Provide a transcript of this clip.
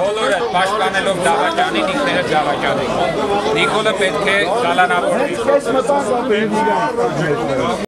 Բոլորը պաշտպանելով դավաճանին ինքները դավաճանին։ Նիկոլը պետք է կալանավորվի։